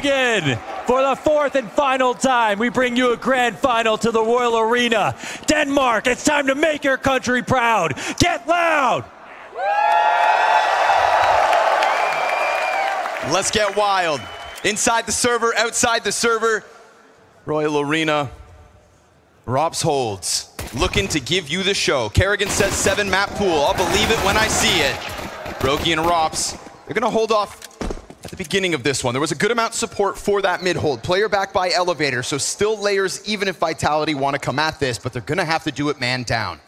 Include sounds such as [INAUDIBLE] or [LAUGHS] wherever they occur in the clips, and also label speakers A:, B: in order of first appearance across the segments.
A: Karrigan. For the fourth and final time, we bring you a grand final to the Royal Arena. Denmark, it's time to make your country proud. Get loud!
B: Let's get wild. Inside the server, outside the server, Royal Arena. ropz holds, looking to give you the show. Karrigan says seven map pool. I'll believe it when I see it. Roki and ropz, they're gonna hold off at the beginning of this one. There was a good amount of support for that mid hold. Player back by elevator, so still layers even if Vitality want to come at this, but they're gonna have to do it man down.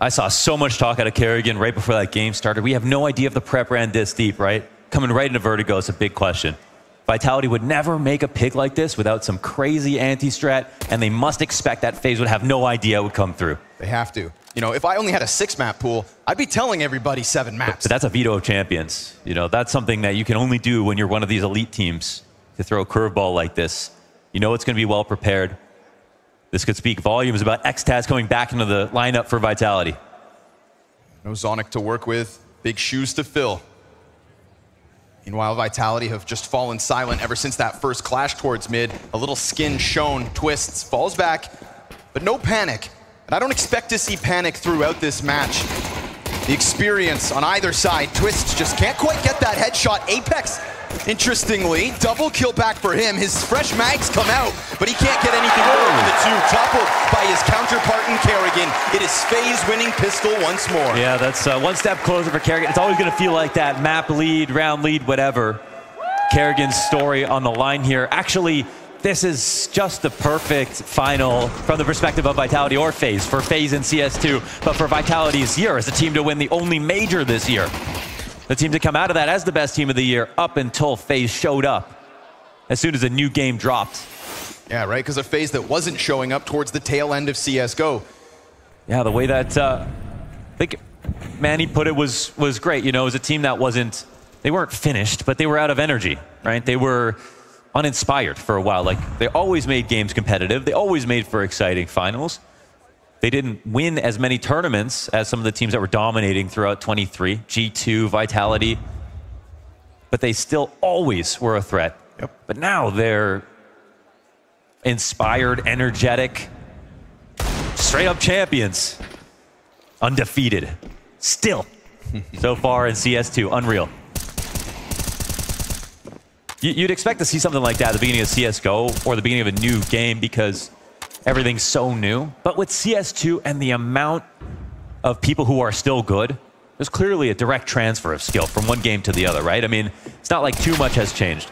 A: I saw so much talk out of Karrigan right before that game started. We have no idea if the prep ran this deep, right? Coming right into Vertigo is a big question. Vitality would never make a pick like this without some crazy anti-strat, and they must expect that FaZe would have no idea would come through.
B: They have to. You know, if I only had a six map pool, I'd be telling everybody seven maps.
A: But that's a veto of champions. You know, that's something that you can only do when you're one of these elite teams to throw a curveball like this. You know it's going to be well prepared. This could speak volumes about XTQZZZ coming back into the lineup for Vitality.
B: No Zonic to work with, big shoes to fill. Meanwhile, Vitality have just fallen silent ever since that first clash towards mid. A little skin shown, Twistzz, falls back, but no panic. And I don't expect to see panic throughout this match. The experience on either side, Twistzz just can't quite get that headshot. Apex, interestingly, double kill back for him. His fresh mags come out, but he can't get anything with the two. Toppled by his counterpart in Karrigan. It is FaZe winning pistol once more.
A: Yeah, that's uh, one step closer for Karrigan. It's always going to feel like that map lead, round lead, whatever. Karrigan's story on the line here. Actually, this is just the perfect final from the perspective of Vitality or FaZe. For FaZe in CS2, but for Vitality's year as a team to win the only major this year. The team to come out of that as the best team of the year up until FaZe showed up as soon as a new game dropped.
B: Yeah, right, because a FaZe that wasn't showing up towards the tail end of CSGO.
A: Yeah, the way that uh, I think Manny put it was was great. You know, it was a team that wasn't they weren't finished, but they were out of energy, right? They were uninspired for a while. Like they always made games competitive. They always made for exciting finals. They didn't win as many tournaments as some of the teams that were dominating throughout 23, G2, Vitality, but they still always were a threat.
B: Yep.
A: But now they're inspired, energetic, straight up champions, undefeated, still so far in CS2, unreal. You'd expect to see something like that at the beginning of CSGO or the beginning of a new game because everything's so new. But with CS2 and the amount of people who are still good, there's clearly a direct transfer of skill from one game to the other, right? I mean, it's not like too much has changed.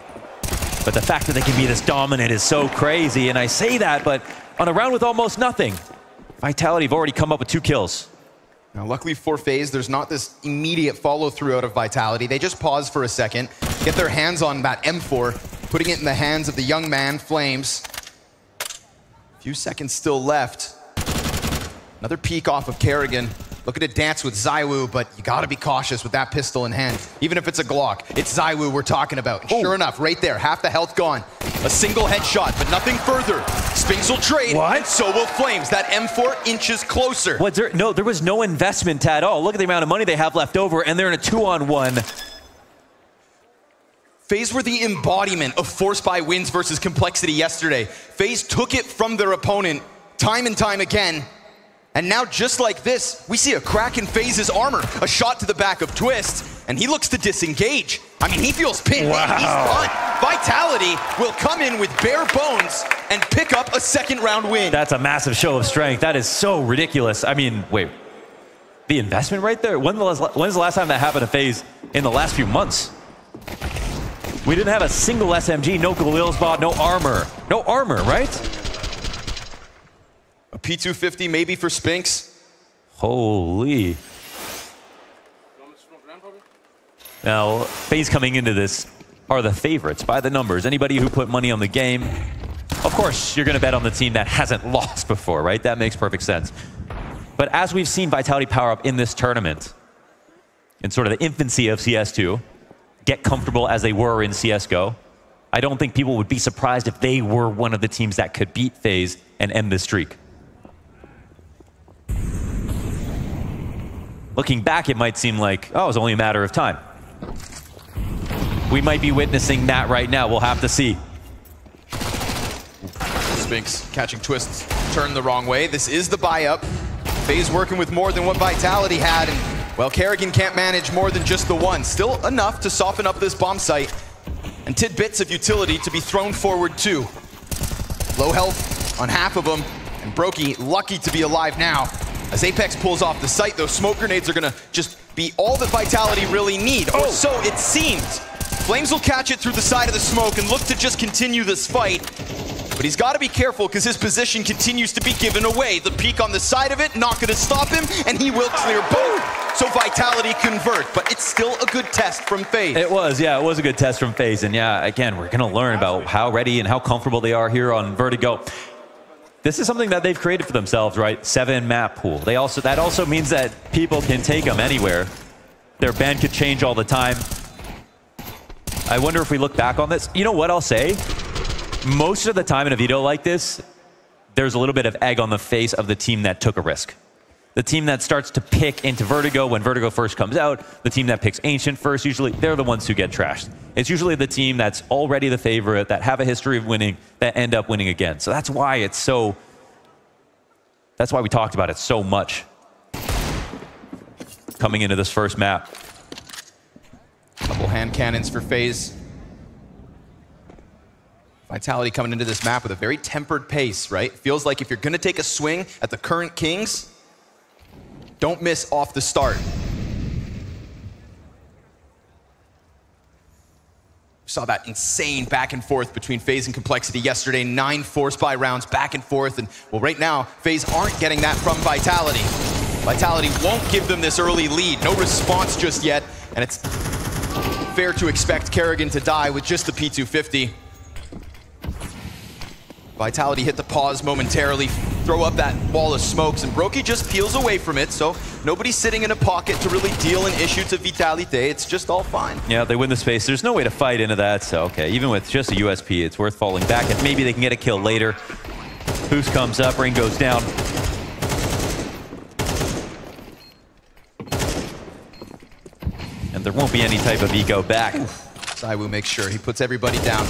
A: But the fact that they can be this dominant is so crazy. And I say that, but on a round with almost nothing, Vitality have already come up with two kills.
B: Now, luckily for FaZe, there's not this immediate follow through out of Vitality. They just pause for a second, get their hands on that M4, putting it in the hands of the young man, flameZ. A few seconds still left. Another peek off of Karrigan. Looking to dance with ZywOo, but you gotta be cautious with that pistol in hand. Even if it's a Glock, it's ZywOo we're talking about. Sure enough, right there, half the health gone. A single headshot, but nothing further. Spinx will trade,
A: What?
B: and so will flameZ. That M4 inches closer.
A: What, there, no, there was no investment at all. Look at the amount of money they have left over, and they're in a two-on-one.
B: FaZe were the embodiment of force by wins versus complexity yesterday. FaZe took it from their opponent time and time again. And now, just like this, we see a crack in FaZe's armor, a shot to the back of Twistzz, and he looks to disengage. I mean, he feels pinned.
A: Wow.
B: He's done. Vitality will come in with bare bones and pick up a second round win.
A: That's a massive show of strength. That is so ridiculous. I mean, wait. The investment right there? When the last, when's the last time that happened to FaZe in the last few months? We didn't have a single SMG, no Galil's bot, no armor. No armor, right?
B: A P250 maybe for Spinx.
A: Holy. Now, FaZe coming into this are the favorites by the numbers. Anybody who put money on the game, of course, you're going to bet on the team that hasn't [LAUGHS] lost before, right? That makes perfect sense. But as we've seen Vitality power up in this tournament, in sort of the infancy of CS2, get comfortable as they were in CSGO, I don't think people would be surprised if they were one of the teams that could beat FaZe and end this streak. Looking back, it might seem like, oh, it was only a matter of time. we might be witnessing that right now. We'll have to see.
B: Spinx catching Twistzz, turn the wrong way. This is the buy up. FaZe working with more than what Vitality had, and well, Karrigan can't manage more than just the one. Still enough to soften up this bomb site, and tidbits of utility to be thrown forward too. Low health on half of them, and Broky lucky to be alive now. As Apex pulls off the site, those smoke grenades are gonna just be all that Vitality really need, or oh. so it seems. flameZ will catch it through the side of the smoke and look to just continue this fight. But he's got to be careful because his position continues to be given away. The peak on the side of it, not going to stop him, and he will clear both. So Vitality convert, but it's still a good test from FaZe.
A: It was, yeah, it was a good test from FaZe. And yeah, again, we're going to learn about how ready and how comfortable they are here on Vertigo. This is something that they've created for themselves, right? Seven map pool. They also That also means that people can take them anywhere. Their band could change all the time. I wonder if we look back on this. You know what I'll say? Most of the time in a video like this, there's a little bit of egg on the face of the team that took a risk. The team that starts to pick into Vertigo when Vertigo first comes out, the team that picks Ancient first, usually they're the ones who get trashed. It's usually the team that's already the favorite, that have a history of winning, that end up winning again. So that's why it's so, that's why we talked about it so much coming into this first map.
B: Couple hand cannons for FaZe. Vitality coming into this map with a very tempered pace, right? Feels like if you're going to take a swing at the current Kings, don't miss off the start. saw that insane back and forth between FaZe and Complexity yesterday. Nine force buy rounds back and forth. And well, right now, FaZe aren't getting that from Vitality. Vitality won't give them this early lead. No response just yet. And it's fair to expect Karrigan to die with just the P250. Vitality hit the pause momentarily, throw up that wall of smokes, and Broky just peels away from it, so nobody's sitting in a pocket to really deal an issue to Vitality. It's just all fine.
A: Yeah, they win the space. There's no way to fight into that, so okay. Even with just a USP, it's worth falling back, and maybe they can get a kill later. Boost comes up, Rain goes down. And there won't be any type of eco back.
B: ZywOo makes sure he puts everybody down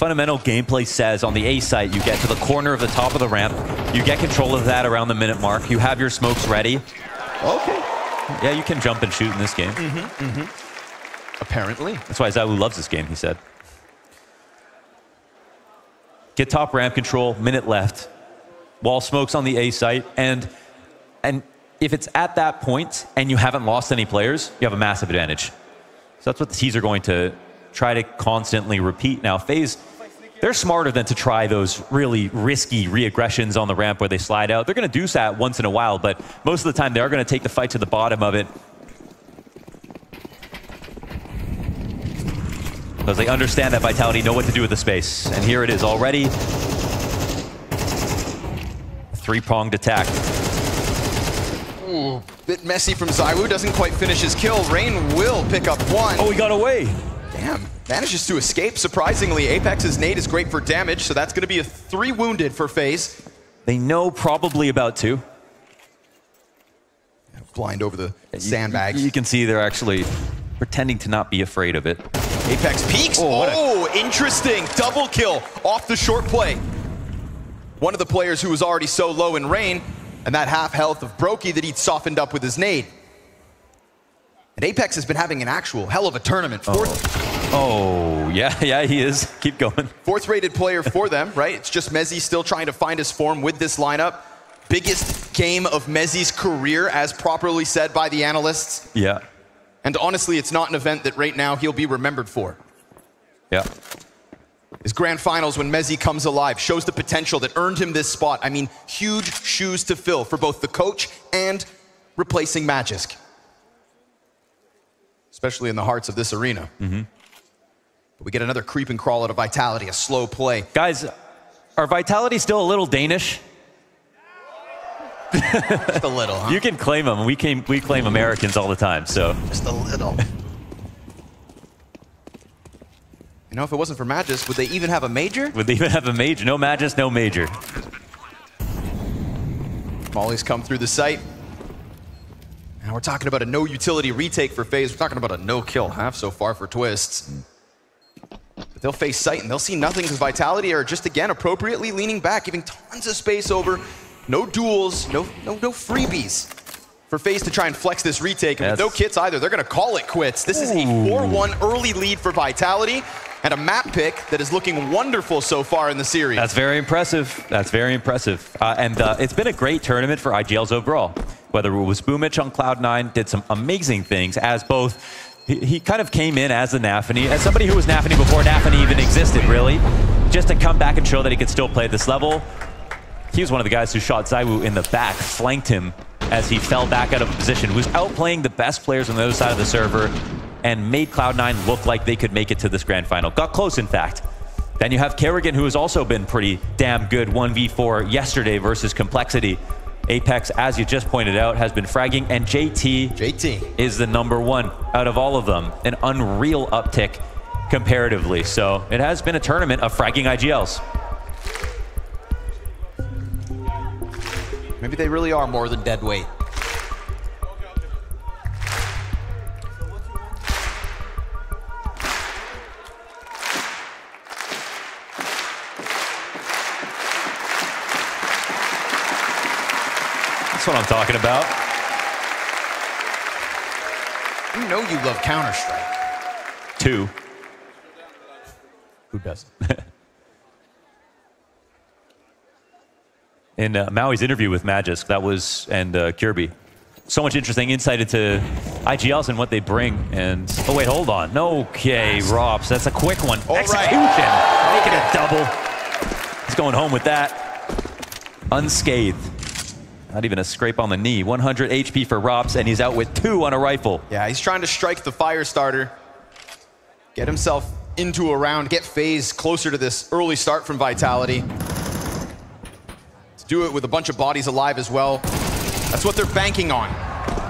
A: fundamental gameplay says on the A site, you get to the corner of the top of the ramp, you get control of that around the minute mark, you have your smokes ready.
B: Okay.
A: Yeah, you can jump and shoot in this game.
B: Mm -hmm, mm -hmm. Apparently.
A: That's why ZywOo loves this game, he said. Get top ramp control, minute left. Wall smokes on the A site, and and if it's at that point and you haven't lost any players, you have a massive advantage. So that's what the T's are going to try to constantly repeat. Now, FaZe, they're smarter than to try those really risky re-aggressions on the ramp where they slide out. They're going to do that once in a while, but most of the time they are going to take the fight to the bottom of it. Because they understand that Vitality know what to do with the space. And here it is already. Three-pronged attack.
B: Ooh, bit messy from ZywOo. Doesn't quite finish his kill. Rain will pick up one.
A: Oh, he got away.
B: Damn, manages to escape. Surprisingly, Apex's nade is great for damage, so that's going to be a three wounded for FaZe.
A: They know probably about two.
B: Blind over the sandbags.
A: You, you, can see they're actually pretending to not be afraid of it.
B: Apex peaks. Oh, oh interesting. Double kill off the short play. One of the players who was already so low in Rain, and that half health of Broky that he'd softened up with his nade. And Apex has been having an actual hell of a tournament.
A: Fourth, oh. oh, yeah, [LAUGHS] yeah, he is. [LAUGHS] Keep going.
B: Fourth rated player for them, right? It's just mezii still trying to find his form with this lineup. Biggest game of mezii's career, as properly said by the analysts.
A: Yeah.
B: And honestly, it's not an event that right now he'll be remembered for.
A: Yeah.
B: His grand finals when mezii comes alive shows the potential that earned him this spot. I mean, huge shoes to fill for both the coach and replacing Magisk especially in the hearts of this arena.
A: Mm-hmm.
B: But we get another creep and crawl out of Vitality, a slow play.
A: Guys, are Vitality still a little Danish?
B: Just a little, huh?
A: You can claim them. We, came, we claim Americans all the time, so.
B: Just a little. You know, if it wasn't for Magus, would they even have a major?
A: Would they even have a major? No Magus, no major.
B: Molly's come through the site. And we're talking about a no utility retake for FaZe. We're talking about a no kill half so far for Twistzz. But they'll face sight and they'll see nothing because Vitality are just again appropriately leaning back, giving tons of space over. No duels, no no no freebies for FaZe to try and flex this retake. And with no kits either, they're going to call it quits. This is a 4-1 early lead for Vitality and a map pick that is looking wonderful so far in the series.
A: That's very impressive. That's very impressive. Uh, and uh, it's been a great tournament for IGLs overall. Whether it was Boombl4 on Cloud9, did some amazing things as both. He, kind of came in as a Nafany, as somebody who was Nafany before Nafany even existed, really, just to come back and show that he could still play at this level. He was one of the guys who shot ZywOo in the back, flanked him as he fell back out of position, was outplaying the best players on the other side of the server, and made Cloud9 look like they could make it to this grand final. Got close, in fact. Then you have Karrigan, who has also been pretty damn good 1v4 yesterday versus Complexity. Apex, as you just pointed out, has been fragging, and JT
B: JT.
A: is the number one out of all of them. An unreal uptick comparatively. So it has been a tournament of fragging IGLs.
B: Maybe they really are more than dead weight.
A: That's what I'm talking about.
B: You know you love Counter-Strike.
A: Two.
B: Who doesn't? [LAUGHS]
A: in uh, Maui's interview with Magisk, that was, and uh, Kirby. So much interesting insight into IGLs and what they bring. And, oh wait, hold on. Okay, ropz, that's a quick one.
B: All right.
A: Execution, making it double. He's going home with that. Unscathed. Not even a scrape on the knee. 100 HP for ropz, and he's out with two on a rifle.
B: Yeah, he's trying to strike the fire starter, get himself into a round, get FaZe closer to this early start from Vitality. Let's do it with a bunch of bodies alive as well. That's what they're banking on.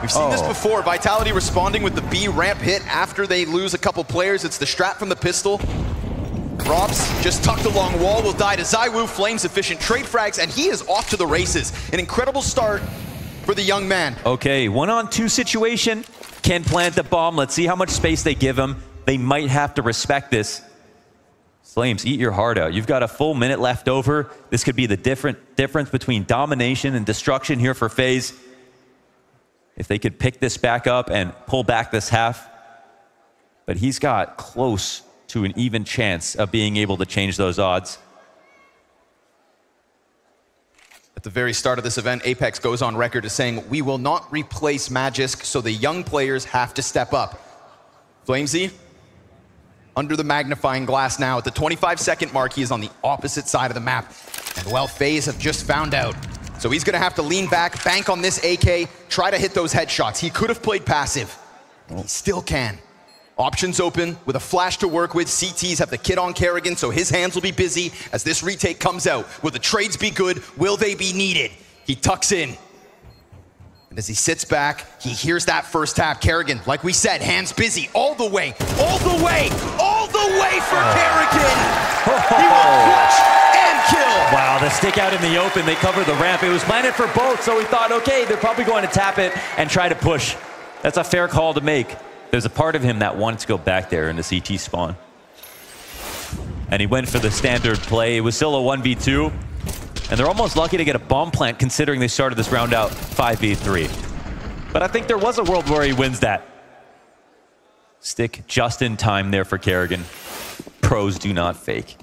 B: We've seen this
A: Oh.
B: before. Vitality responding with the B ramp hit after they lose a couple players. It's the strap from the pistol. Robs just tucked along wall will die to ZywOo. flameZ efficient trade frags, and he is off to the races. An incredible start for the young man.
A: Okay, one on two situation. Can plant the bomb. Let's see how much space they give him. They might have to respect this. flameZ, eat your heart out. You've got a full minute left over. This could be the different difference between domination and destruction here for FaZe. If they could pick this back up and pull back this half. But he's got close to an even chance of being able to change those odds.
B: At the very start of this event, Apex goes on record as saying, we will not replace Magisk, so the young players have to step up. Flamesy, under the magnifying glass now. At the 25 second mark, he is on the opposite side of the map. And well, FaZe have just found out. So he's gonna have to lean back, bank on this AK, try to hit those headshots. He could have played passive, and he still can. Options open with a flash to work with. CTs have the kid on Karrigan, so his hands will be busy as this retake comes out. Will the trades be good? Will they be needed? He tucks in. And as he sits back, he hears that first tap. Karrigan, like we said, hands busy all the way, all the way, all the way for oh. Karrigan. [LAUGHS] He will clutch and kill.
A: Wow, the stick out in the open, they covered the ramp. It was planted for both, so we thought, okay, they're probably going to tap it and try to push. That's a fair call to make. There's a part of him that wanted to go back there in the CT spawn. And he went for the standard play. It was still a 1v2. And they're almost lucky to get a bomb plant considering they started this round out 5v3. But I think there was a world where he wins that. Stick just in time there for Karrigan. Pros do not fake.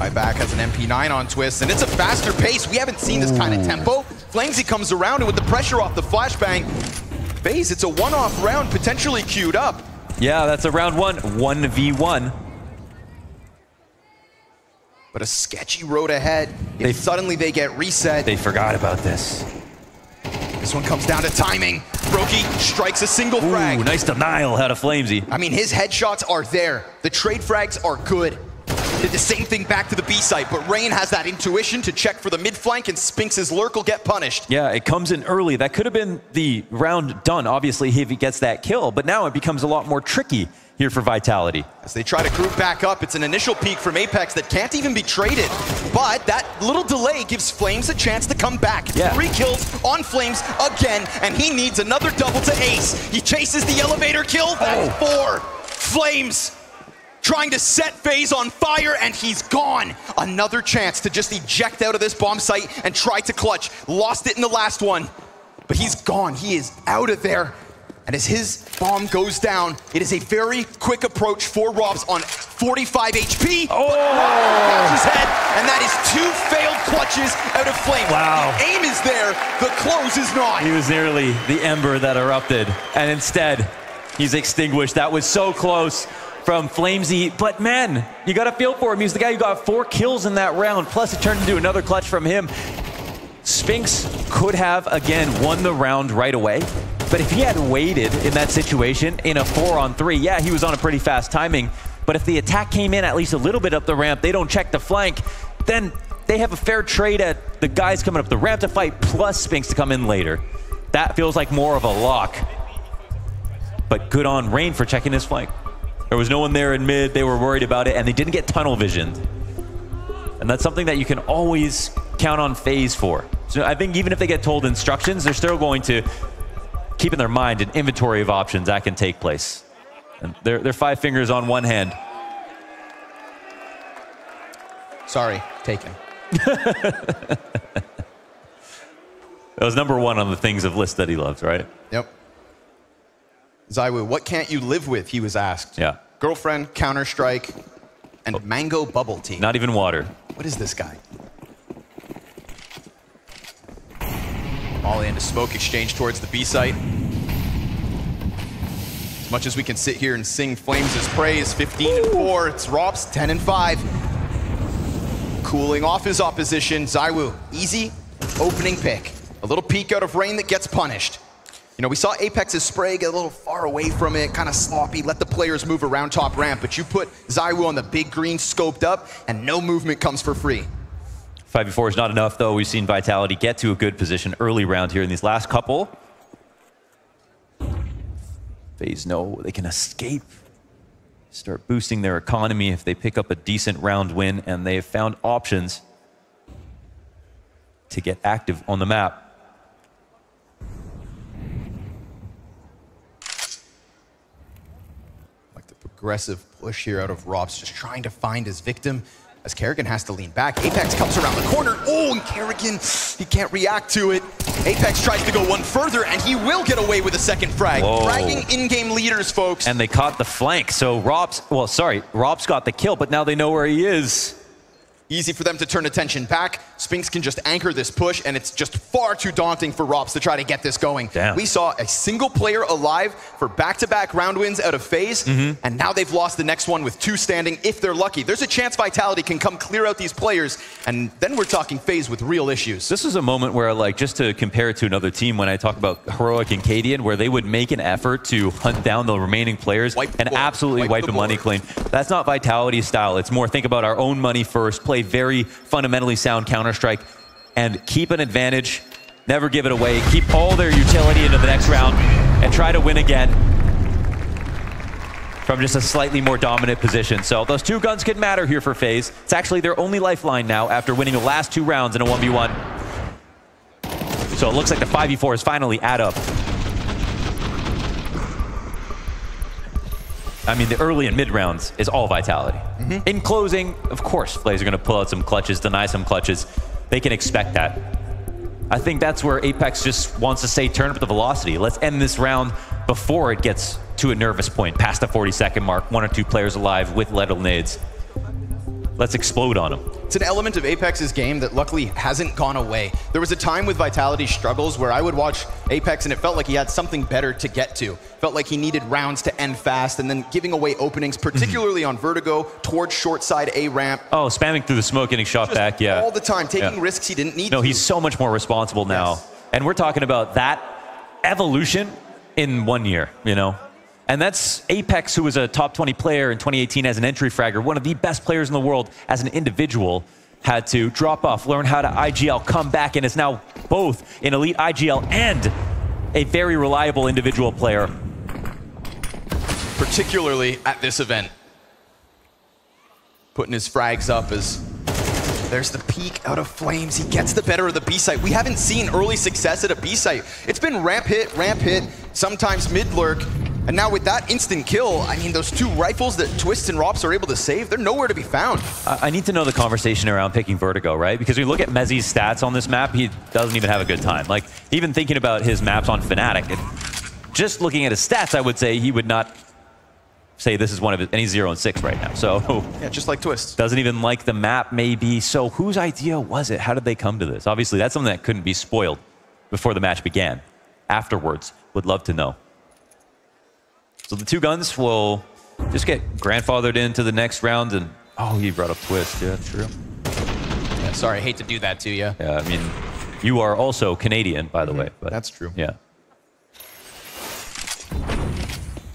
B: Buyback has an MP9 on Twistzz, and it's a faster pace. We haven't seen this kind of tempo. Flamesy comes around, and with the pressure off the flashbang, FaZe, it's a one-off round potentially queued up.
A: Yeah, that's a round one, 1v1.
B: But a sketchy road ahead. If
A: They-
B: suddenly they get reset,
A: They forgot about this.
B: this one comes down to timing. Broky strikes a single
A: Ooh,
B: frag.
A: nice denial out of Flamesy.
B: I mean, his headshots are there. The trade frags are good. Did the same thing back to the B site, but Rain has that intuition to check for the mid flank, and Spinx' lurk will get punished.
A: Yeah, it comes in early. That could have been the round done, obviously, if he gets that kill, but now it becomes a lot more tricky here for Vitality.
B: As they try to group back up, it's an initial peak from Apex that can't even be traded. But that little delay gives flameZ a chance to come back.
A: Yeah.
B: Three kills on flameZ again, and he needs another double to ace. He chases the elevator kill. That's oh. four. flameZ trying to set FaZe on fire, and he's gone. Another chance to just eject out of this bomb site and try to clutch. Lost it in the last one, but he's gone. He is out of there. And as his bomb goes down, it is a very quick approach for ropz on 45 HP.
A: Oh!
B: Catches head, and that is two failed clutches out of Flame.
A: Wow.
B: The aim is there, the close is not.
A: He was nearly the ember that erupted, and instead, he's extinguished. That was so close from Flamesy, but man, you got to feel for him. He's the guy who got four kills in that round, plus it turned into another clutch from him. Spinx could have, again, won the round right away, but if he had waited in that situation in a four on three, yeah, he was on a pretty fast timing, but if the attack came in at least a little bit up the ramp, they don't check the flank, then they have a fair trade at the guys coming up the ramp to fight plus Spinx to come in later. That feels like more of a lock. But good on Rain for checking his flank. There was no one there in mid. They were worried about it, and they didn't get tunnel visioned. And that's something that you can always count on FaZe for. So I think even if they get told instructions, they're still going to keep in their mind an inventory of options that can take place. And they're, they're five fingers on one hand.
B: Sorry, taken. [LAUGHS]
A: That was number one on the things of list that he loves, right?
B: Yep. ZywOo, what can't you live with? He was asked.
A: Yeah.
B: Girlfriend, Counter Strike, and oh. mango bubble tea.
A: Not even water.
B: What is this guy? All into smoke exchange towards the B site. As much as we can sit here and sing flameZ' praise, 15 and 4, it's ropz 10 and 5. Cooling off his opposition, ZywOo, easy opening pick. A little peek out of rain that gets punished. You know, we saw Apex's spray get a little far away from it, kind of sloppy, let the players move around top ramp, but you put ZywOo on the big green scoped up, and no movement comes for free.
A: 5v4 is not enough, though. We've seen Vitality get to a good position early round here in these last couple. FaZe know they can escape, start boosting their economy if they pick up a decent round win, and they have found options to get active on the map.
B: Progressive push here out of ropz, just trying to find his victim as Karrigan has to lean back. Apex comes around the corner. Oh, and Karrigan, he can't react to it. Apex tries to go one further, and he will get away with a second frag.
A: Whoa.
B: Dragging in-game leaders, folks.
A: And they caught the flank, so Rob's, well, sorry, Rob's got the kill, but now they know where he is.
B: Easy for them to turn attention back. Spinx can just anchor this push, and it's just far too daunting for ropz to try to get this going.
A: Damn.
B: We saw a single player alive for back-to-back round wins out of FaZe,
A: Mm-hmm.
B: and now they've lost the next one with two standing if they're lucky. There's a chance Vitality can come clear out these players, and then we're talking FaZe with real issues.
A: This is a moment where, like, just to compare it to another team, when I talk about Heroic and cadiaN, where they would make an effort to hunt down the remaining players
B: Wipe
A: and
B: board.
A: absolutely
B: Wipe
A: wipe,
B: the
A: the money clean. That's not Vitality style. It's more think about our own money first, play very fundamentally sound Counter Strike, and keep an advantage. Never give it away. Keep all their utility into the next round and try to win again from just a slightly more dominant position. So those two guns can matter here for FaZe. It's actually their only lifeline now after winning the last two rounds in a 1v1. So it looks like the 5v4 is finally add up. I mean, the early and mid rounds is all vitality. Mm-hmm. In closing, of course, FaZe are going to pull out some clutches, deny some clutches. They can expect that. I think that's where Apex just wants to say, turn up the velocity. Let's end this round before it gets to a nervous point, past the 40 second mark, one or two players alive with lethal nades. Let's explode on them.
B: It's an element of Apex's game that luckily hasn't gone away. There was a time with Vitality's struggles where I would watch Apex and it felt like he had something better to get to. Felt like he needed rounds to end fast and then giving away openings, mhm. particularly on Vertigo, towards short side A ramp.
A: Oh, spamming through the smoke, getting shot
B: Just
A: back, yeah.
B: All the time, taking
A: Yeah.
B: risks he didn't need
A: No,
B: to.
A: he's so much more responsible now.
B: Yes.
A: And we're talking about that evolution in one year, you know? And that's Apex, who was a top 20 player in 2018 as an entry fragger, one of the best players in the world as an individual, had to drop off, learn how to IGL, come back, and is now both an elite IGL and a very reliable individual player.
B: Particularly at this event. Putting his frags up as there's the peak out of flameZ. He gets the better of the B site. We haven't seen early success at a B site. It's been ramp hit, ramp hit, sometimes mid lurk. And now with that instant kill, I mean, those two rifles that Twistzz and ropz are able to save, they're nowhere to be found.
A: I need to know the conversation around picking Vertigo, right? Because we look at mezii's stats on this map, he doesn't even have a good time. Like, even thinking about his maps on Fnatic, just looking at his stats, I would say he would not say this is one of his, and he's 0 and 6 right now. So
B: Yeah, just like Twistzz
A: doesn't even like the map maybe. So whose idea was it? How did they come to this? Obviously, that's something that couldn't be spoiled before the match began. Afterwards, would love to know. So the two guns will just get grandfathered into the next round and oh, you brought up Twistzz. Yeah, true.
B: Yeah, sorry, I hate to do that to you.
A: Yeah, I mean, you are also Canadian, by the mm-hmm. way. But
B: That's true.
A: Yeah.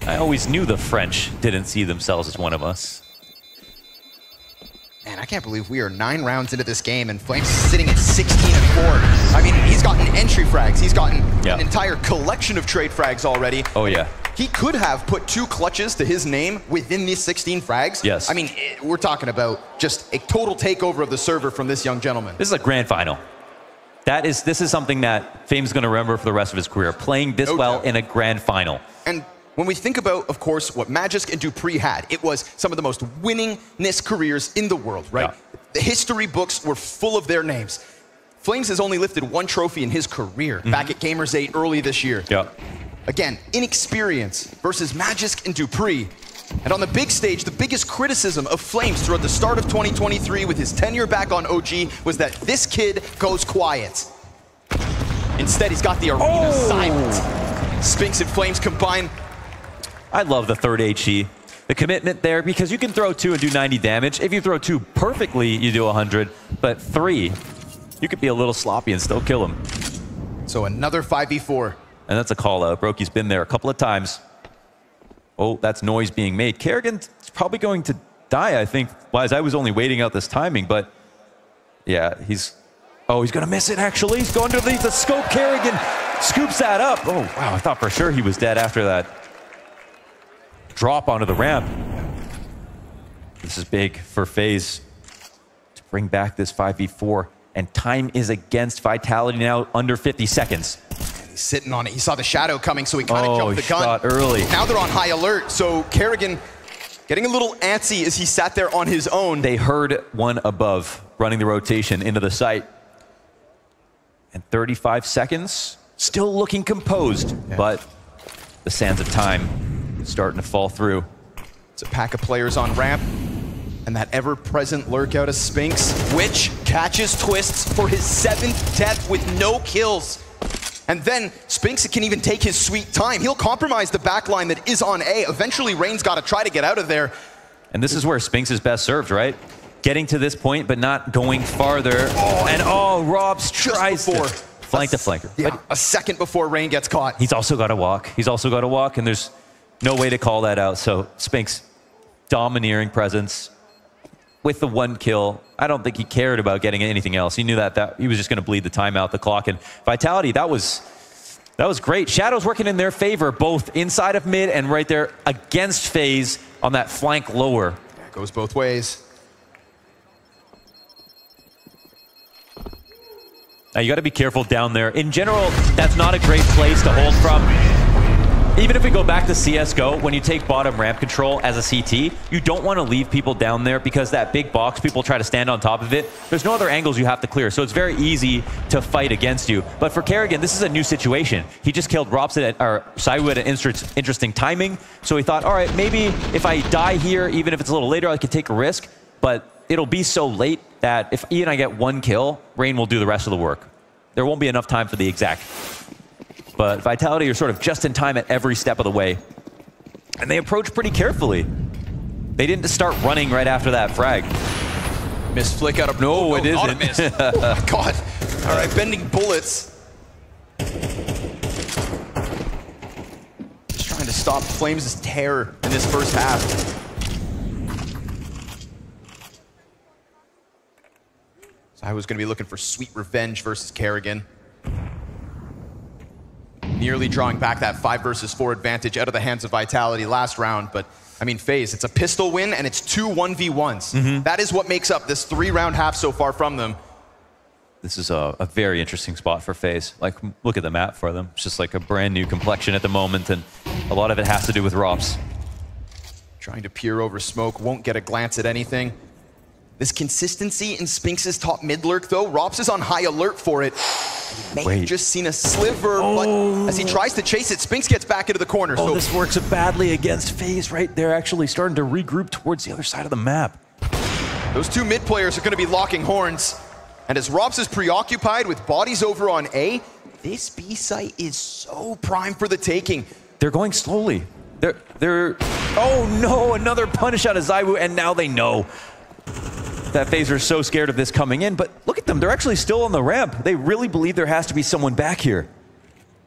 A: I always knew the French didn't see themselves as one of us.
B: Man, I can't believe we are nine rounds into this game and flameZ is sitting at 16 and 4. I mean, he's gotten entry frags. He's gotten
A: Yeah.
B: an entire collection of trade frags already.
A: Oh, yeah.
B: He could have put two clutches to his name within these 16 frags.
A: Yes.
B: I mean, eh, we're talking about just a total takeover of the server from this young gentleman.
A: This is a grand final. That is, this is something that Fame's going to remember for the rest of his career, playing this
B: No
A: well
B: doubt.
A: in a grand final.
B: And when we think about, of course, what Magisk and dupreeh had, it was some of the most winningest careers in the world, right?
A: Yeah.
B: The history books were full of their names. flameZ has only lifted one trophy in his career mm-hmm. back at Gamers 8 early this year.
A: Yeah.
B: Again, inexperience versus Magisk and dupreeh. And on the big stage, the biggest criticism of flameZ throughout the start of 2023 with his tenure back on OG was that this kid goes quiet. Instead, he's got the arena
A: Oh!
B: silent. Spinx and flameZ combine.
A: I love the third HE. The commitment there, because you can throw two and do 90 damage. If you throw two perfectly, you do 100. But three, you could be a little sloppy and still kill him.
B: So another 5v4.
A: And that's a call out. Broky's been there a couple of times. Oh, that's noise being made. Karrigan's probably going to die, I think. Wise, I was only waiting out this timing, but yeah, he's. Oh, he's going to miss it, actually. He's going to the, the scope. Karrigan scoops that up. Oh, wow. I thought for sure he was dead after that drop onto the ramp. This is big for FaZe to bring back this 5v4. And time is against Vitality now, under 50 seconds.
B: He's sitting on it. He saw the shadow coming, so he kind of
A: Oh,
B: jumped the gun.
A: shot early.
B: Now they're on high alert, so Karrigan getting a little antsy as he sat there on his own.
A: They heard one above running the rotation into the site. And 35 seconds, still looking composed, but the sands of time starting to fall through.
B: It's a pack of players on ramp. And that ever-present lurk out of Spinx, which catches Twistzz for his seventh death with no kills. And then Spinx can even take his sweet time. He'll compromise the backline that is on A. Eventually, Rain's got to try to get out of there.
A: And this is where Spinx is best served, right? Getting to this point, but not going farther. Oh, and oh,
B: ropz
A: tries to flank the flanker.
B: Yeah,
A: But
B: a second before Rain gets caught.
A: he's also got to walk. He's also got to walk, and there's no way to call that out. So Spinx, domineering presence with the one kill. I don't think he cared about getting anything else. He knew that, that he was just going to bleed the time out, the clock. And Vitality, that was that was great. Shadow's working in their favor, both inside of mid and right there against FaZe on that flank lower.
B: Yeah, goes both ways.
A: Now you got to be careful down there. In general, that's not a great place to hold from. Even if we go back to CSGO, when you take bottom ramp control as a CT, you don't want to leave people down there because that big box, people try to stand on top of it. There's no other angles you have to clear, so it's very easy to fight against you. But for Karrigan, this is a new situation. He just killed Robson at, or ZywOo at an interesting timing, so he thought, all right, maybe if I die here, even if it's a little later, I could take a risk, but it'll be so late that if Ian and I get one kill, Rain will do the rest of the work. There won't be enough time for the exact but Vitality are sort of just in time at every step of the way. And they approach pretty carefully. They didn't start running right after that frag.
B: Missed flick out of
A: No,
B: oh,
A: it
B: not a
A: isn't.
B: miss. [LAUGHS] oh my god. All right, bending bullets. Just trying to stop flameZ' terror in this first half. So I was going to be looking for sweet revenge versus Karrigan. Nearly drawing back that five versus four advantage out of the hands of Vitality last round, but I mean, FaZe, it's a pistol win and it's two 1v1s.
A: Mm-hmm.
B: That is what makes up this three round half so far from them.
A: This is a, a very interesting spot for FaZe. Like, look at the map for them. It's just like a brand new complexion at the moment, and a lot of it has to do with ropz.
B: Trying to peer over smoke, won't get a glance at anything. This consistency in Spinx' top mid lurk, though, ropz is on high alert for it. May have just seen a sliver, but oh. as he tries to chase it, Spinx gets back into the corner.
A: Oh,
B: so
A: this works badly against FaZe, right? They're actually starting to regroup towards the other side of the map.
B: those two mid players are going to be locking horns. And as ropz is preoccupied with bodies over on A, this B site is so prime for the taking.
A: They're going slowly. They're, they're, oh no, another punish out of ZywOo, and now they know that FaZe are so scared of this coming in. But look at them, they're actually still on the ramp. They really believe there has to be someone back here.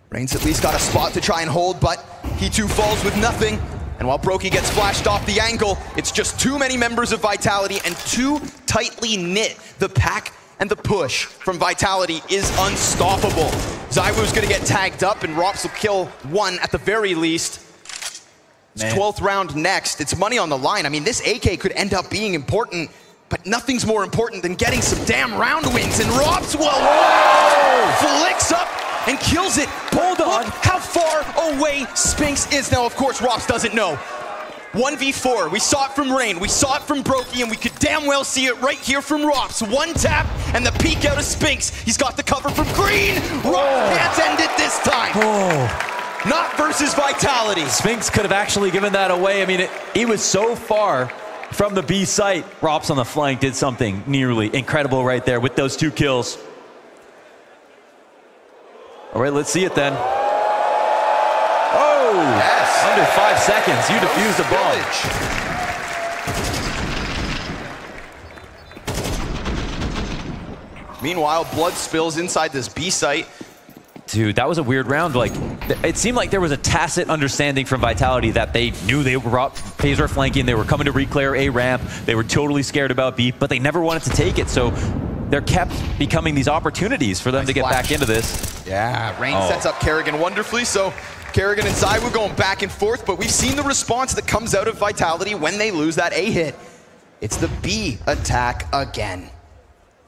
B: Rain's at least got a spot to try and hold, but he too falls with nothing. And while Broky gets flashed off the angle, it's just too many members of Vitality and too tightly knit. The pack and the push from Vitality is unstoppable. ZywOo's gonna get tagged up and ropz will kill one at the very least. It's
A: Man.
B: 12th round next. It's money on the line. I mean, this AK could end up being important, but nothing's more important than getting some damn round wins. And ropz will flicks up and kills it. Hold on. Look how far away Spinx is. Now, of course, ropz doesn't know. 1v4. We saw it from Rain. We saw it from Broky, and we could damn well see it right here from ropz. One tap and the peek out of Spinx. He's got the cover from Green. ropz oh. can't end it this time.
A: Oh,
B: Not versus Vitality.
A: Spinx could have actually given that away. I mean, it, he was so far from the B site. ropz on the flank did something nearly incredible right there with those two kills. All right, let's see it then. Oh,
B: Yes.
A: under five seconds, you defuse the bomb.
B: Meanwhile, blood spills inside this B site.
A: Dude, that was a weird round. Like, it seemed like there was a tacit understanding from Vitality that they knew they were up, were flanking, they were coming to reclear A ramp, they were totally scared about B, but they never wanted to take it. So there kept becoming these opportunities for them to get
B: flash.
A: back into this.
B: Yeah, Rain
A: Oh.
B: sets up Karrigan wonderfully. So Karrigan and ZywOo going back and forth, but we've seen the response that comes out of Vitality when they lose that A hit. It's the B attack again.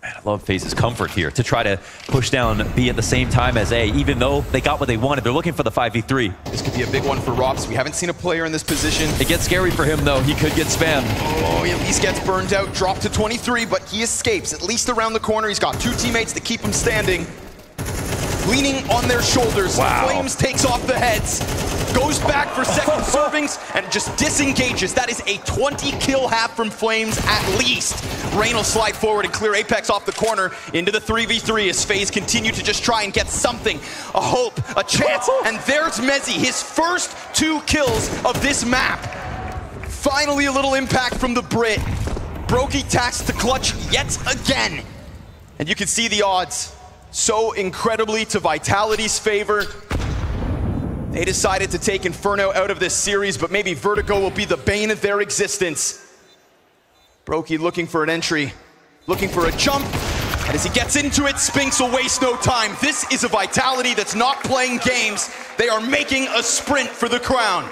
A: Man, I love FaZe's comfort here to try to push down B at the same time as A, even though they got what they wanted. They're looking for the 5v3.
B: This could be a big one for ropz. We haven't seen a player in this position.
A: It gets scary for him, though. He could get spammed.
B: Oh, he at least gets burned out, dropped to 23, but he escapes, at least around the corner. He's got two teammates to keep him standing. Leaning on their shoulders,
A: Wow.
B: flameZ takes off the heads, goes back for second [LAUGHS] servings, and just disengages. That is a 20 kill half from flameZ at least. Rain will slide forward and clear Apex off the corner into the 3v3 as FaZe continue to just try and get something, a hope, a chance, and there's mezii, his first two kills of this map. Finally, a little impact from the Brit. Broky taxed to clutch yet again. And you can see the odds so incredibly to Vitality's favor. They decided to take Inferno out of this series, but maybe Vertigo will be the bane of their existence. Broky looking for an entry, looking for a jump, and as he gets into it, Spinx will waste no time. This is a Vitality that's not playing games. They are making a sprint for the crown.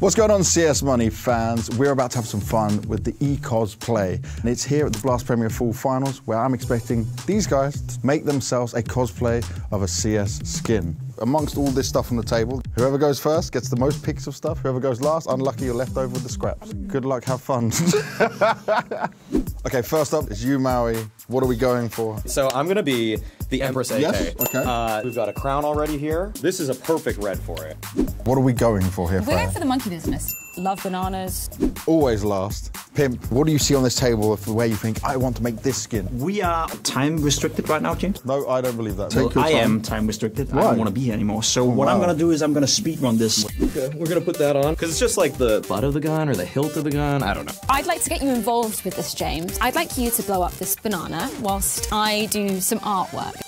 C: What's going on, CS Money fans? We're about to have some fun with the eCos play, and it's here at the Blast Premier Fall Finals where I'm expecting these guys to make themselves a cosplay of a CS skin. Amongst all this stuff on the table, whoever goes first gets the most picks of stuff. Whoever goes last, unlucky, you're left over with the scraps. Good luck, have fun. [LAUGHS] okay, first up is you, Maui. What are we going for?
D: So I'm gonna be the Empress AK.
C: Yes, okay.
D: Uh, we've got a crown already here. This is a perfect red for it.
C: What are we going for here,
E: We're going for the monkey business. Love bananas.
C: Always last. Pimp, what do you see on this table of where you think, I want to make this skin?
F: We are time restricted right now, James.
C: No, I don't believe that.
F: Well,
C: Take your
F: I am time restricted. I don't want to be here anymore. So what I'm gonna do is I'm gonna speed run this.
D: Okay, we're gonna put that on because it's just like the butt of the gun or the hilt of the gun. I don't know.
E: I'd like to get you involved with this, James. I'd like you to blow up this banana whilst I do some artwork.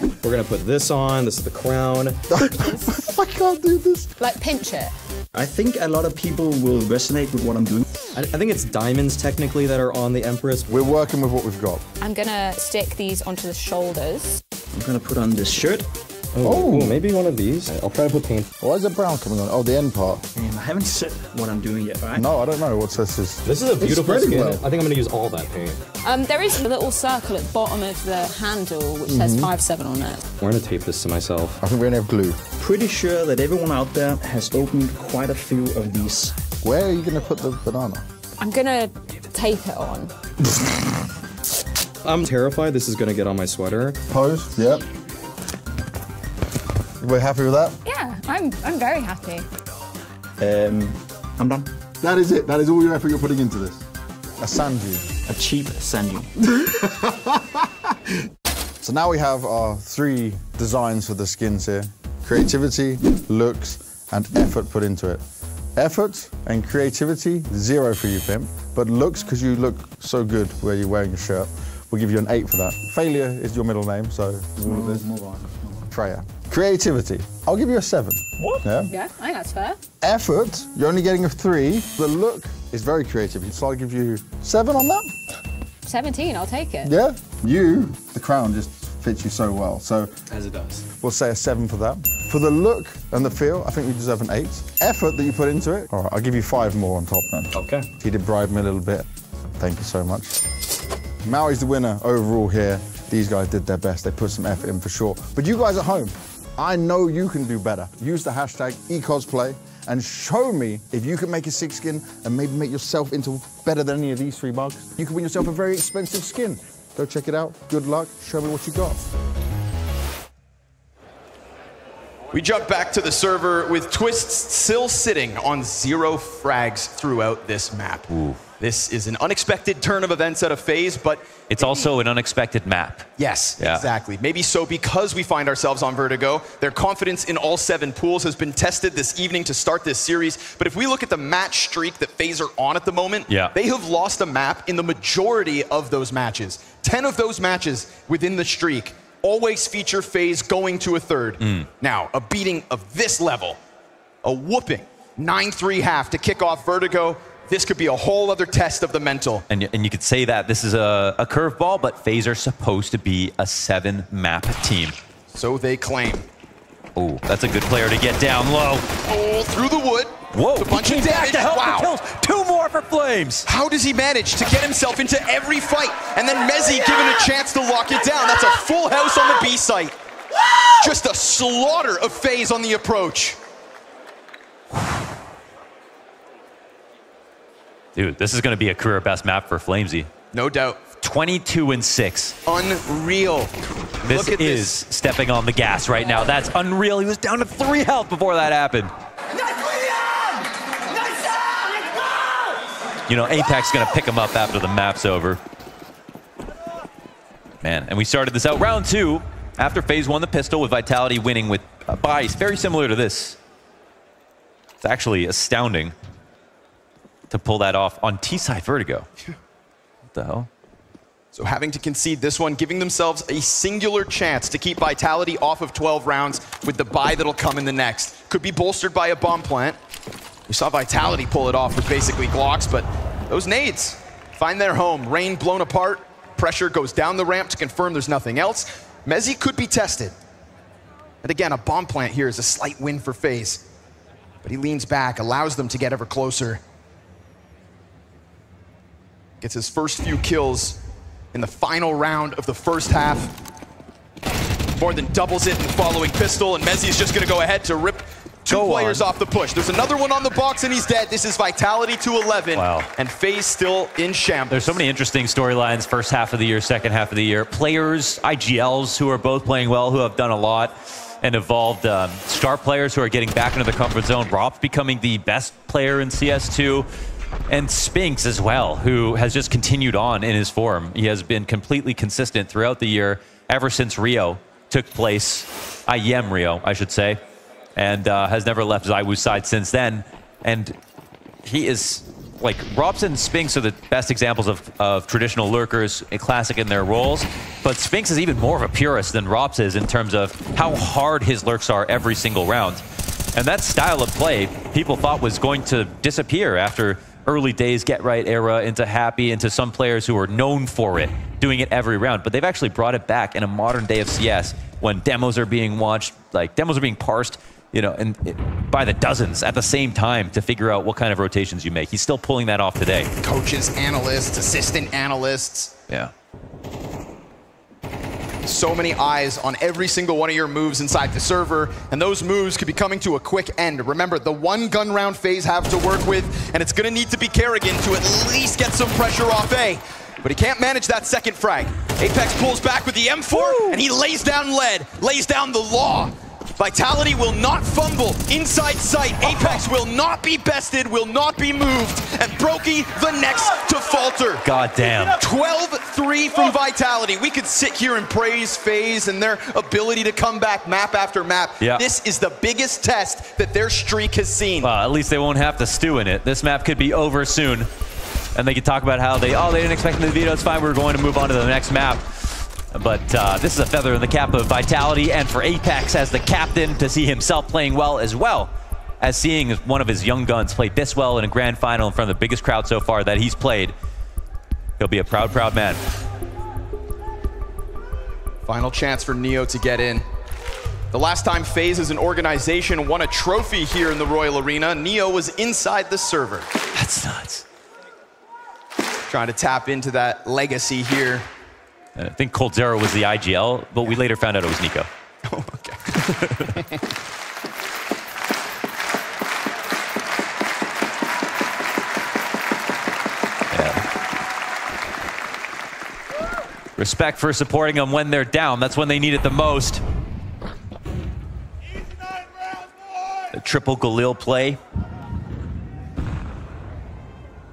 D: We're gonna put this on. This is the crown.
C: I can't do this.
E: Like, pinch it.
F: I think a lot of people will resonate with what I'm doing.
D: I, I think it's diamonds technically that are on the Empress.
C: We're working with what we've got.
E: I'm gonna stick these onto the shoulders.
F: I'm gonna put on this shirt.
D: Oh, ooh, maybe one of these. I'll try to put paint.
C: Why is there brown coming on? Oh, the end part.
F: And I haven't said what I'm doing yet, right?
C: No, I don't know what this is.
D: This is a beautiful
C: spreading
D: skin.
C: well.
D: I think I'm gonna use all that paint.
E: Um, there is a little circle at the bottom of the handle which says 5-7 on it.
D: We're gonna tape this to myself.
C: I think we're gonna have glue.
F: Pretty sure that everyone out there has opened quite a few of these.
C: Where are you gonna put the banana?
E: I'm gonna tape it on. [LAUGHS]
D: I'm terrified this is gonna get on my sweater.
C: Pose. Yep. We're happy with that?
E: Yeah, I'm, I'm very happy.
F: Um, I'm done.
C: That is it. That is all your effort you're putting into this. A sand dune.
F: A cheap sand [LAUGHS]
C: So now we have our three designs for the skins here. Creativity, looks, and effort put into it. Effort and creativity, zero for you, Pimp. But looks, because you look so good where you're wearing your shirt, we'll give you an eight for that. Failure is your middle name, so
F: Move on.
C: Freya. Creativity, I'll give you a seven.
F: What?
C: Yeah.
E: Yeah, I think that's fair.
C: Effort, you're only getting a three. The look is very creative, so I'll give you seven on that.
E: 17, I'll take it.
C: Yeah. You, the crown just fits you so well. So
D: As it does.
C: We'll say a seven for that. For the look and the feel, I think you deserve an eight. Effort that you put into it, all right, I'll give you five more on top then.
D: Okay.
C: He did bribe me a little bit. Thank you so much. Maui's the winner overall here. These guys did their best. They put some effort in for sure. But you guys at home, I know you can do better. Use the hashtag ecosplay and show me if you can make a six skin and maybe make yourself into better than any of these three bugs. You can win yourself a very expensive skin. Go check it out. Good luck. Show me what you got.
B: We jump back to the server with Twistzz still sitting on zero frags throughout this map. This is an unexpected turn of events at a phase, but
A: It's also an unexpected map.
B: Yes,
A: Yeah.
B: exactly. Maybe so because we find ourselves on Vertigo. Their confidence in all seven pools has been tested this evening to start this series. But if we look at the match streak that FaZe are on at the moment,
A: Yeah.
B: they have lost a map in the majority of those matches. 10 of those matches within the streak always feature FaZe going to a third.
A: Mm.
B: Now, a beating of this level, a whooping 9-3 half to kick off Vertigo. This could be a whole other test of the mental.
A: And, and you could say that this is a, a curveball, but FaZe are supposed to be a seven map team.
B: So they claim.
A: Oh, that's a good player to get down low.
B: Oh, through the wood.
A: Whoa,
B: It's a bunch
A: he
B: of
A: came back
B: damage.
A: to help
B: wow.
A: the kills. Two more for flameZ.
B: How does he manage to get himself into every fight? And then mezii given a chance to lock it down. That's a full house on the B site. Just a slaughter of FaZe on the approach.
A: Dude, this is going to be a career best map for Flamesy.
B: No doubt.
A: 22 and 6.
B: Unreal.
A: This
B: Look at
A: is
B: this.
A: stepping on the gas right now. That's unreal. He was down to three health before that happened. Nice Lillian! Nice! You know, Apex is going to pick him up after the map's over. Man, and we started this out round two after FaZe one, the pistol with Vitality winning with a bias very similar to this. It's actually astounding to pull that off on T-side Vertigo. What the hell?
B: So having to concede this one, giving themselves a singular chance to keep Vitality off of 12 rounds with the buy that'll come in the next. Could be bolstered by a bomb plant. We saw Vitality pull it off with basically Glocks, but those nades find their home. Rain blown apart. Pressure goes down the ramp to confirm there's nothing else. mezii could be tested. And again, a bomb plant here is a slight win for FaZe. But he leans back, allows them to get ever closer. Gets his first few kills in the final round of the first half. More than doubles it in the following pistol, and mezii's just gonna go ahead to rip two
A: Go
B: players
A: on.
B: off the push. There's another one on the box, and he's dead. This is Vitality to 11,
A: Wow.
B: and FaZe still in shambles.
A: There's so many interesting storylines first half of the year, second half of the year. Players, IGLs who are both playing well, who have done a lot. and evolved um, star players who are getting back into the comfort zone. ropz becoming the best player in CS2. And Spinx as well, who has just continued on in his form. He has been completely consistent throughout the year, ever since Rio took place. IEM Rio, I should say. And uh, has never left ZywOo's side since then. And he is like Robson and Spinx are the best examples of, of traditional lurkers, classic in their roles. But Spinx is even more of a purist than ropz is in terms of how hard his lurks are every single round. And that style of play people thought was going to disappear after early days GeT_RiGhT era into happy into some players who are known for it doing it every round. But they've actually brought it back in a modern day of cs when demos are being watched like demos are being parsed you know and it, by the dozens at the same time to figure out what kind of rotations you make. He's still pulling that off today.
B: Coaches, analysts, assistant analysts,
A: yeah
B: so many eyes on every single one of your moves inside the server, and those moves could be coming to a quick end. Remember, the one gun round FaZe have to work with, and it's gonna need to be Karrigan to at least get some pressure off A. But he can't manage that second frag. Apex pulls back with the M4, Woo! and he lays down lead, lays down the law. Vitality will not fumble inside site. Apex will not be bested, will not be moved. And Broky the next to falter.
A: God damn.
B: 12-3 from Vitality. We could sit here and praise FaZe and their ability to come back map after map.
A: Yeah.
B: This is the biggest test that their streak has seen.
A: Well, at least they won't have to stew in it. This map could be over soon. And they could talk about how they, oh, they didn't expect me to veto. It's fine. We're going to move on to the next map. But uh, this is a feather in the cap of Vitality, and for Apex as the captain to see himself playing well as well as seeing one of his young guns play this well in a grand final in front of the biggest crowd so far that he's played. He'll be a proud, proud man.
B: Final chance for Neo to get in. The last time FaZe as an organization won a trophy here in the Royal Arena, Neo was inside the server.
A: That's nuts.
B: Trying to tap into that legacy here.
A: I think coldzera was the IGL, but we later found out it was NiKo. [LAUGHS]
B: Oh, okay. [LAUGHS]
A: Respect for supporting them when they're down. That's when they need it the most. The triple Galil play.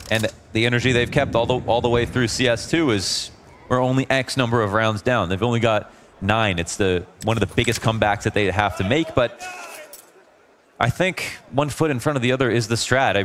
A: And the energy they've kept all the, all the way through CS2 is we're only X number of rounds down. They've only got nine. It's the one of the biggest comebacks that they have to make, but I think one foot in front of the other is the strat. I